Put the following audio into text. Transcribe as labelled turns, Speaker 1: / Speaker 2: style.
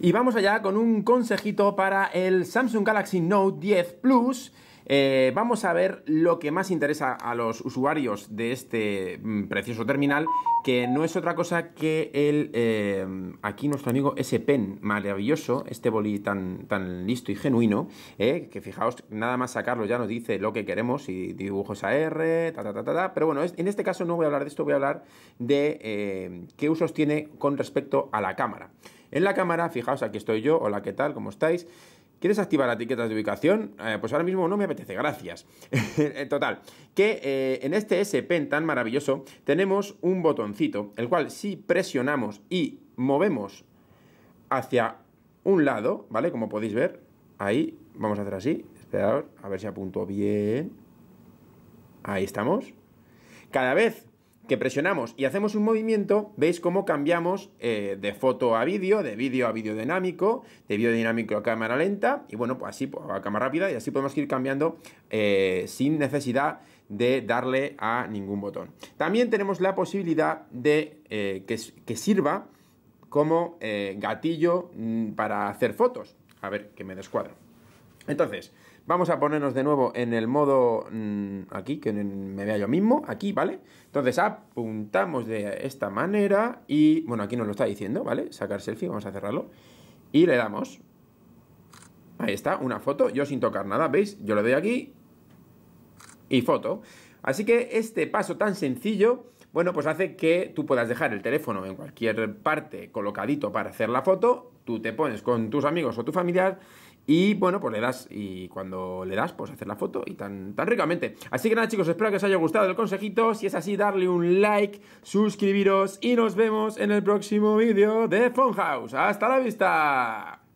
Speaker 1: Y vamos allá con un consejito para el Samsung Galaxy Note 10 Plus. Eh, vamos a ver lo que más interesa a los usuarios de este mm, precioso terminal, que no es otra cosa que el, eh, aquí nuestro amigo S Pen, maravilloso, este boli tan, listo y genuino, eh, que fijaos, nada más sacarlo ya nos dice lo que queremos y dibujos AR, ta, ta, ta, ta, ta. pero bueno, en este caso no voy a hablar de esto, voy a hablar de qué usos tiene con respecto a la cámara. En la cámara, fijaos, aquí estoy yo, hola, ¿qué tal? ¿Cómo estáis? ¿Quieres activar etiquetas de ubicación? Eh, pues ahora mismo no me apetece, gracias. Total, que eh, en este S Pen tan maravilloso tenemos un botoncito, el cual si presionamos y movemos hacia un lado, ¿vale? Como podéis ver, ahí, vamos a hacer así, esperad, a ver si apunto bien. Ahí estamos. Cada vez que presionamos y hacemos un movimiento, veis cómo cambiamos eh, de foto a vídeo, de vídeo a vídeo dinámico, de vídeo dinámico a cámara lenta, y bueno, pues así pues, a cámara rápida, y así podemos ir cambiando eh, sin necesidad de darle a ningún botón. También tenemos la posibilidad de eh, que, que, sirva como gatillo mm, para hacer fotos. A ver, que me descuadro. Entonces, Vamos a ponernos de nuevo en el modo mm, aquí, que me vea yo mismo, aquí, ¿vale? Entonces apuntamos de esta manera y, bueno, aquí nos lo está diciendo, ¿vale? Sacar selfie, vamos a cerrarlo. Y le damos. Ahí está, una foto, yo sin tocar nada, ¿veis? Yo le doy aquí y foto. Así que este paso tan sencillo, bueno, pues hace que tú puedas dejar el teléfono en cualquier parte colocadito para hacer la foto, tú te pones con tus amigos o tu familiar y bueno, pues le das, y cuando le das, pues hacer la foto y tan, tan ricamente. Así que nada, chicos, espero que os haya gustado el consejito. Si es así, darle un like, suscribiros y nos vemos en el próximo vídeo de House. ¡Hasta la vista!